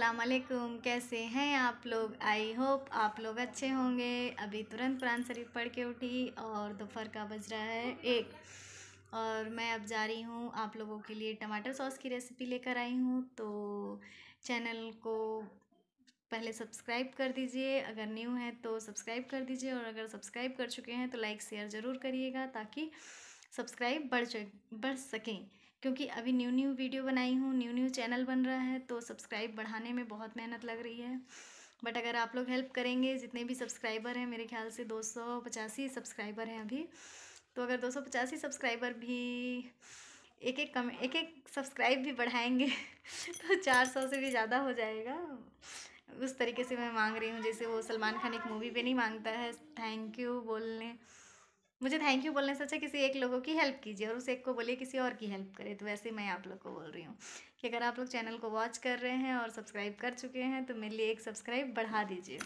अस्सलाम वालेकुम कैसे हैं आप लोग? आई होप आप लोग अच्छे होंगे। अभी तुरंत कुरान शरीफ पढ़ के उठी और दोपहर का बज रहा है एक। और मैं अब जा रही हूँ आप लोगों के लिए टमाटर सॉस की रेसिपी लेकर आई हूँ। तो चैनल को पहले सब्सक्राइब कर दीजिए। अगर न्यू है तो सब्सक्राइब कर दीजिए और अगर सब्सक्राइब कर चुके हैं तो लाइक शेयर ज़रूर करिएगा ताकि सब्सक्राइब बढ़ बढ़ सकें। क्योंकि अभी न्यू न्यू वीडियो बनाई हूँ, न्यू न्यू चैनल बन रहा है तो सब्सक्राइब बढ़ाने में बहुत मेहनत लग रही है। बट अगर आप लोग हेल्प करेंगे, जितने भी सब्सक्राइबर हैं, मेरे ख्याल से दो सौ पचासी सब्सक्राइबर हैं अभी। तो अगर दो सौ पचासी सब्सक्राइबर भी, एक एक कम, एक एक सब्सक्राइब भी बढ़ाएँगे तो चार सौ से भी ज़्यादा हो जाएगा। उस तरीके से मैं मांग रही हूँ, जैसे वो सलमान खान एक मूवी पे नहीं माँगता है थैंक यू बोलने। मुझे थैंक यू बोलने से अच्छा किसी एक लोगों की हेल्प कीजिए और उस एक को बोलिए किसी और की हेल्प करे तो वैसे मैं आप लोग को बोल रही हूँ कि अगर आप लोग चैनल को वॉच कर रहे हैं और सब्सक्राइब कर चुके हैं तो मेरे लिए एक सब्सक्राइब बढ़ा दीजिए,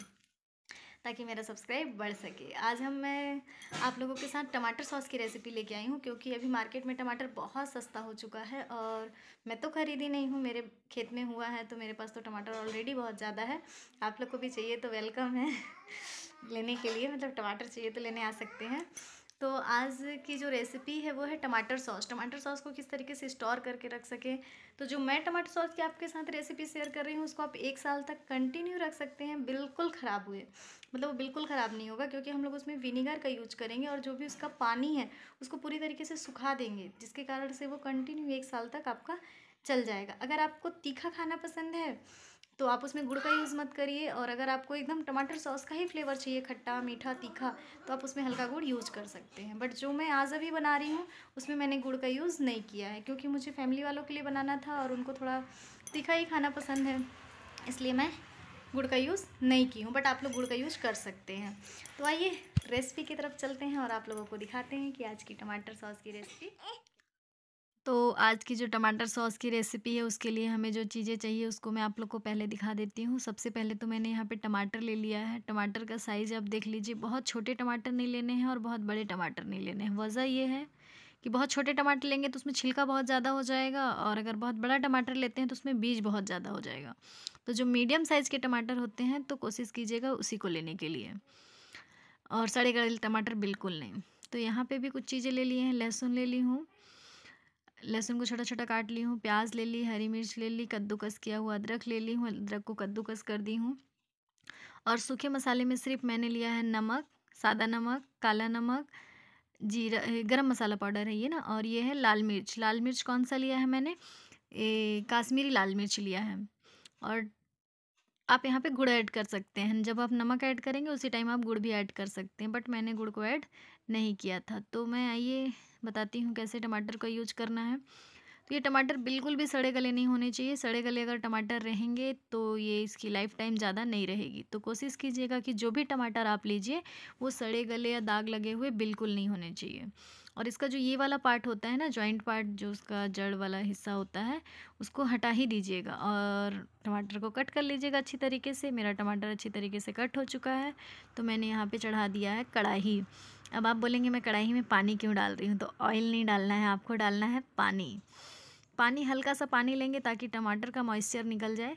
ताकि मेरा सब्सक्राइब बढ़ सके। आज हम मैं आप लोगों के साथ टमाटर सॉस की रेसिपी लेके आई हूँ, क्योंकि अभी मार्केट में टमाटर बहुत सस्ता हो चुका है और मैं तो ख़रीदी नहीं हूँ, मेरे खेत में हुआ है तो मेरे पास तो टमाटर ऑलरेडी बहुत ज़्यादा है। आप लोग को भी चाहिए तो वेलकम है। लेने के लिए मतलब टमाटर चाहिए तो लेने आ सकते हैं। तो आज की जो रेसिपी है, वो है टमाटर सॉस टमाटर सॉस को किस तरीके से स्टोर करके रख सकें? तो जो मैं टमाटर सॉस की आपके साथ रेसिपी शेयर कर रही हूँ, उसको आप एक साल तक कंटिन्यू रख सकते हैं, बिल्कुल ख़राब हुए। मतलब वो बिल्कुल ख़राब नहीं होगा, क्योंकि हम लोग उसमें विनीगर का यूज़ करेंगे और जो भी उसका पानी है, उसको पूरी तरीके से सुखा देंगे, जिसके कारण से वो कंटिन्यू एक साल तक आपका चल जाएगा। अगर आपको तीखा खाना पसंद है तो आप उसमें गुड़ का यूज़ मत करिए और अगर आपको एकदम टमाटर सॉस का ही फ्लेवर चाहिए, खट्टा, मीठा, तीखा तो आप उसमें हल्का गुड़ यूज़ कर सकते हैं। बट जो मैं आज अभी बना रही हूँ, उसमें मैंने गुड़ का यूज़ नहीं किया है, क्योंकि मुझे फैमिली वालों के लिए बनाना था और उनको थोड़ा तीखा ही खाना पसंद है, इसलिए मैं गुड़ का यूज़ नहीं की हूँ बट आप लोग गुड़ का यूज़ कर सकते हैं। तो आइए रेसिपी की तरफ़ चलते हैं और आप लोगों को दिखाते हैं कि आज की टमाटर सॉस की रेसिपी तो आज की जो टमाटर सॉस की रेसिपी है, उसके लिए हमें जो चीज़ें चाहिए, उसको मैं आप लोग को पहले दिखा देती हूँ। सबसे पहले तो मैंने यहाँ पे टमाटर ले लिया है। टमाटर का साइज़ आप देख लीजिए, बहुत छोटे टमाटर नहीं लेने हैं और बहुत बड़े टमाटर नहीं लेने हैं। वजह ये है कि बहुत छोटे टमाटर लेंगे तो उसमें छिलका बहुत ज़्यादा हो जाएगा और अगर बहुत बड़ा टमाटर लेते हैं तो उसमें बीज बहुत ज़्यादा हो जाएगा। तो जो मीडियम साइज़ के टमाटर होते हैं तो कोशिश कीजिएगा उसी को लेने के लिए। और सड़े गले टमाटर बिल्कुल नहीं। तो यहाँ पर भी कुछ चीज़ें ले लिए हैं। लहसुन ले ली हूँ। लहसुन को छोटा छोटा काट ली हूँ प्याज ले ली हरी मिर्च ले ली कद्दूकस किया हुआ अदरक ले ली हूँ अदरक को कद्दूकस कर दी हूँ। और सूखे मसाले में सिर्फ़ मैंने लिया है नमक सादा नमक काला नमक जीरा गरम मसाला पाउडर है ये ना और ये है लाल मिर्च। लाल मिर्च कौन सा लिया है मैंने? ए, काश्मीरी लाल मिर्च लिया है। और आप यहाँ पे गुड़ ऐड कर सकते हैं। जब आप नमक ऐड करेंगे, उसी टाइम आप गुड़ भी ऐड कर सकते हैं, बट मैंने गुड़ को ऐड नहीं किया था। तो मैं आइए बताती हूँ कैसे टमाटर का यूज़ करना है। तो ये टमाटर बिल्कुल भी सड़े गले नहीं होने चाहिए। सड़े गले अगर टमाटर रहेंगे तो ये इसकी लाइफ टाइम ज़्यादा नहीं रहेगी। तो कोशिश कीजिएगा कि जो भी टमाटर आप लीजिए, वो सड़े गले या दाग लगे हुए बिल्कुल नहीं होने चाहिए। और इसका जो ये वाला पार्ट होता है ना, जॉइंट पार्ट, जो उसका जड़ वाला हिस्सा होता है, उसको हटा ही दीजिएगा। और टमाटर को कट कर लीजिएगा अच्छी तरीके से। मेरा टमाटर अच्छी तरीके से कट हो चुका है तो मैंने यहाँ पे चढ़ा दिया है कढ़ाई। अब आप बोलेंगे, मैं कढ़ाई में पानी क्यों डाल रही हूँ? तो ऑयल नहीं डालना है, आपको डालना है पानी। पानी, हल्का सा पानी लेंगे ताकि टमाटर का मॉइस्चर निकल जाए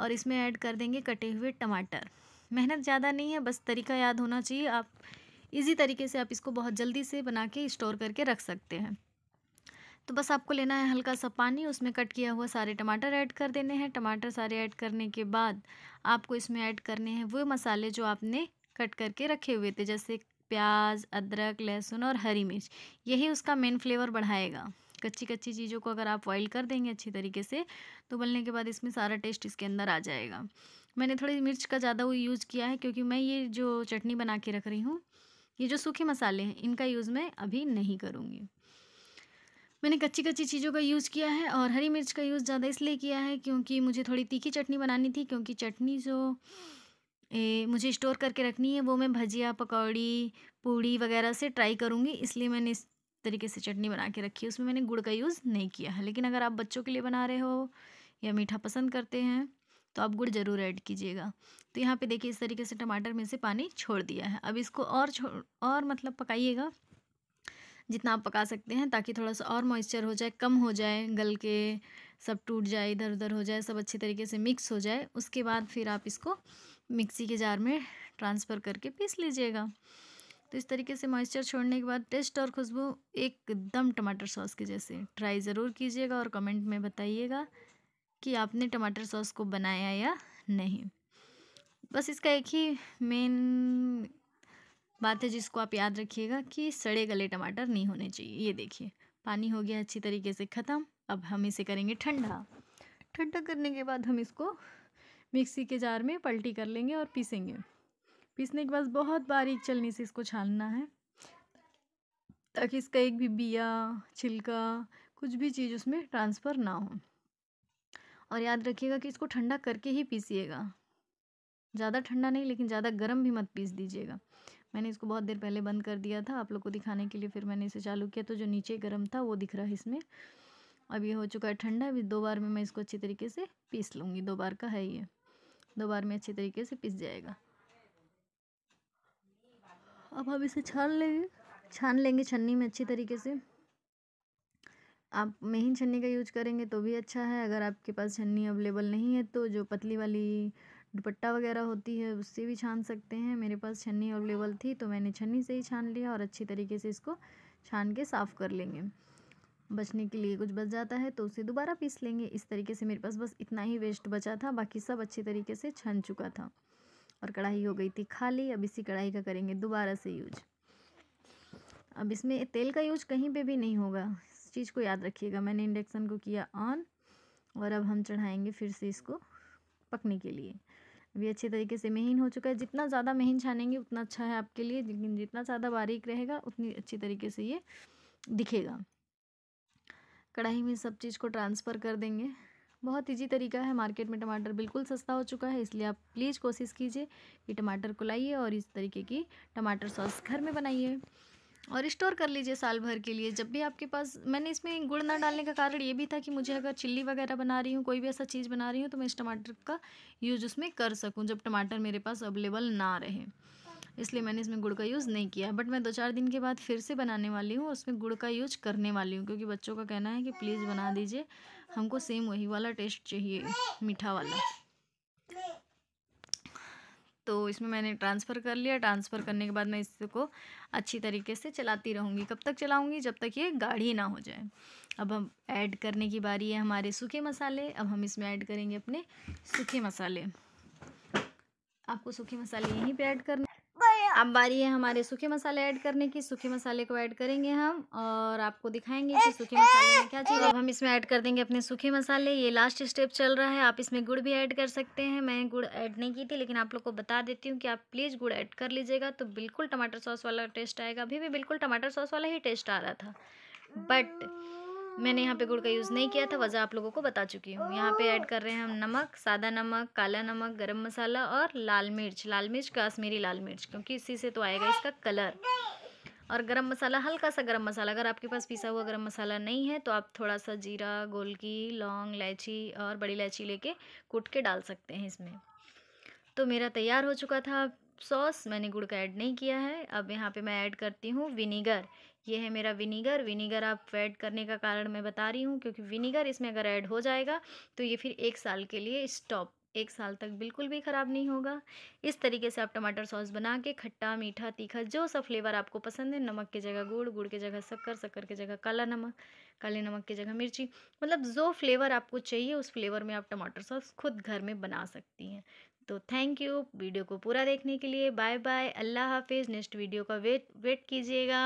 और इसमें ऐड कर देंगे कटे हुए टमाटर। मेहनत ज़्यादा नहीं है, बस तरीका याद होना चाहिए। आप इजी तरीके से आप इसको बहुत जल्दी से बना के स्टोर करके रख सकते हैं। तो बस आपको लेना है हल्का सा पानी, उसमें कट किया हुआ सारे टमाटर ऐड कर देने हैं। टमाटर सारे ऐड करने के बाद आपको इसमें ऐड करने हैं वो मसाले जो आपने कट करके रखे हुए थे, जैसे प्याज, अदरक, लहसुन और हरी मिर्च। यही उसका मेन फ्लेवर बढ़ाएगा। कच्ची कच्ची चीज़ों को अगर आप बॉइल कर देंगे अच्छी तरीके से तो बनने के बाद इसमें सारा टेस्ट इसके अंदर आ जाएगा। मैंने थोड़ी मिर्च का ज़्यादा वो यूज़ किया है, क्योंकि मैं ये जो चटनी बना के रख रही हूँ, ये जो सूखे मसाले हैं, इनका यूज़ मैं अभी नहीं करूँगी। मैंने कच्ची कच्ची चीज़ों का यूज़ किया है और हरी मिर्च का यूज़ ज़्यादा इसलिए किया है, क्योंकि मुझे थोड़ी तीखी चटनी बनानी थी, क्योंकि चटनी जो ए, मुझे स्टोर करके रखनी है वो मैं भजिया पकौड़ी पूड़ी वगैरह से ट्राई करूँगी इसलिए मैंने इस तरीके से चटनी बना के रखी है। उसमें मैंने गुड़ का यूज़ नहीं किया है लेकिन अगर आप बच्चों के लिए बना रहे हो या मीठा पसंद करते हैं तो आप गुड़ ज़रूर ऐड कीजिएगा। तो यहाँ पे देखिए इस तरीके से टमाटर में से पानी छोड़ दिया है। अब इसको और छोड़ और मतलब पकाइएगा जितना आप पका सकते हैं ताकि थोड़ा सा और मॉइस्चर हो जाए कम हो जाए गल के सब टूट जाए इधर उधर हो जाए सब अच्छी तरीके से मिक्स हो जाए। उसके बाद फिर आप इसको मिक्सी के जार में ट्रांसफ़र करके पीस लीजिएगा। तो इस तरीके से मॉइस्चर छोड़ने के बाद टेस्ट और खुशबू एकदम टमाटर सॉस के जैसे। ट्राई ज़रूर कीजिएगा और कमेंट में बताइएगा कि आपने टमाटर सॉस को बनाया या नहीं। बस इसका एक ही मेन बात है जिसको आप याद रखिएगा कि सड़े गले टमाटर नहीं होने चाहिए। ये देखिए, पानी हो गया अच्छी तरीके से ख़त्म। अब हम इसे करेंगे ठंडा। ठंडा करने के बाद हम इसको मिक्सी के जार में पलटी कर लेंगे और पीसेंगे। पीसने के बाद बहुत बारीक चलनी से इसको छानना है, ताकि इसका एक भी बिया, छिलका, कुछ भी चीज़ उसमें ट्रांसफ़र ना हो। और याद रखिएगा कि इसको ठंडा करके ही पीसिएगा। ज़्यादा ठंडा नहीं, लेकिन ज़्यादा गर्म भी मत पीस दीजिएगा। मैंने इसको बहुत देर पहले बंद कर दिया था, आप लोग को दिखाने के लिए फिर मैंने इसे चालू किया तो जो नीचे गर्म था वो दिख रहा है इसमें। अब ये हो चुका है ठंडा, अभी दो बार में मैं इसको अच्छी तरीके से पीस लूँगी, दो बार का है ये। दो बार में अच्छी तरीके से पिस जाएगा। अब हम इसे छान लेंगे। छान लेंगे छन्नी में अच्छी तरीके से। आप महीन छन्नी का यूज़ करेंगे तो भी अच्छा है। अगर आपके पास छन्नी अवेलेबल नहीं है तो जो पतली वाली दुपट्टा वगैरह होती है उससे भी छान सकते हैं। मेरे पास छन्नी अवेलेबल थी तो मैंने छन्नी से ही छान लिया और अच्छी तरीके से इसको छान के साफ़ कर लेंगे। बचने के लिए कुछ बच जाता है तो उसे दोबारा पीस लेंगे। इस तरीके से मेरे पास बस इतना ही वेस्ट बचा था, बाकी सब अच्छी तरीके से छन चुका था। और कढ़ाई हो गई थी खाली, अब इसी कढ़ाई का करेंगे दोबारा से यूज़ अब इसमें तेल का यूज़ कहीं पे भी नहीं होगा। इस चीज़ को याद रखिएगा, मैंने इंडक्शन को किया ऑन और अब हम चढ़ाएँगे फिर से इसको पकने के लिए। अभी अच्छे तरीके से महीन हो चुका है। जितना ज़्यादा महीन छानेंगे, उतना अच्छा है आपके लिए, लेकिन जितना ज़्यादा बारीक रहेगा, उतनी अच्छी तरीके से ये दिखेगा। कढ़ाई में सब चीज़ को ट्रांसफ़र कर देंगे। बहुत ईजी तरीका है, मार्केट में टमाटर बिल्कुल सस्ता हो चुका है, इसलिए आप प्लीज़ कोशिश कीजिए कि टमाटर को लाइए और इस तरीके की टमाटर सॉस घर में बनाइए। और स्टोर कर लीजिए साल भर के लिए, जब भी आपके पास, मैंने इसमें गुड़ ना डालने का कारण ये भी था कि मुझे अगर चिल्ली वगैरह बना रही हूँ, कोई भी ऐसा चीज़ बना रही हूँ तो मैं इस टमाटर का यूज़ उसमें कर सकूँ, जब टमाटर मेरे पास अवेलेबल ना रहे। इसलिए मैंने इसमें गुड़ का यूज़ नहीं किया। बट मैं दो चार दिन के बाद फिर से बनाने वाली हूँ उसमें गुड़ का यूज़ करने वाली हूँ, क्योंकि बच्चों का कहना है कि प्लीज़ बना दीजिए। हमको सेम वही वाला टेस्ट चाहिए, मीठा वाला। तो इसमें मैंने ट्रांसफ़र कर लिया। ट्रांसफ़र करने के बाद मैं इसको अच्छी तरीके से चलाती रहूँगी। कब तक चलाऊँगी? जब तक ये गाढ़ी ना हो जाए। अब हम ऐड करने की बारी है हमारे सूखे मसाले। अब हम इसमें ऐड करेंगे अपने सूखे मसाले। आपको सूखे मसाले यहीं पे ऐड करने अब बारी है हमारे सूखे मसाले ऐड करने की। सूखे मसाले को ऐड करेंगे हम और आपको दिखाएँगे कि सूखे मसाले में क्या चीज़ अब हम इसमें ऐड कर देंगे अपने सूखे मसाले। ये लास्ट स्टेप चल रहा है। आप इसमें गुड़ भी ऐड कर सकते हैं। मैं गुड़ ऐड नहीं की थी, लेकिन आप लोग को बता देती हूँ कि आप प्लीज़ गुड़ ऐड कर लीजिएगा। तो बिल्कुल टमाटर सॉस वाला टेस्ट आएगा। अभी भी बिल्कुल टमाटर सॉस वाला ही टेस्ट आ रहा था। बट मैंने यहाँ पे गुड़ का यूज़ नहीं किया था, वजह आप लोगों को बता चुकी हूँ। यहाँ पे ऐड कर रहे हैं हम नमक, सादा नमक, काला नमक, गरम मसाला और लाल मिर्च। लाल मिर्च, काश्मीरी लाल मिर्च, क्योंकि इसी से तो आएगा इसका कलर और गरम मसाला, हल्का सा गरम मसाला, अगर आपके पास पिसा हुआ गरम मसाला नहीं है तो आप थोड़ा सा जीरा, गोलकी, लौंग, इलायची और बड़ी इलायची लेके कूट के डाल सकते हैं इसमें। तो मेरा तैयार हो चुका था। सॉस मैंने गुड़ का ऐड नहीं किया है। अब यहाँ पे मैं ऐड करती हूँ विनीगर। ये है मेरा विनीगर। विनीगर आप ऐड करने का कारण मैं बता रही हूँ क्योंकि विनीगर इसमें अगर ऐड हो जाएगा तो ये फिर एक साल के लिए स्टॉप। एक साल तक बिल्कुल भी ख़राब नहीं होगा। इस तरीके से आप टमाटर सॉस बना के खट्टा, मीठा, तीखा, जो सा फ्लेवर आपको पसंद है, नमक की जगह गुड़ गुड़ की जगह शक्कर शक्कर की जगह काला नमक, काले नमक की जगह मिर्ची मतलब जो फ्लेवर आपको चाहिए, उस फ्लेवर में आप टमाटर सॉस खुद घर में बना सकती हैं। तो थैंक यू वीडियो को पूरा देखने के लिए बाय बाय अल्लाह हाफिज़ नेक्स्ट वीडियो का वेट वेट कीजिएगा।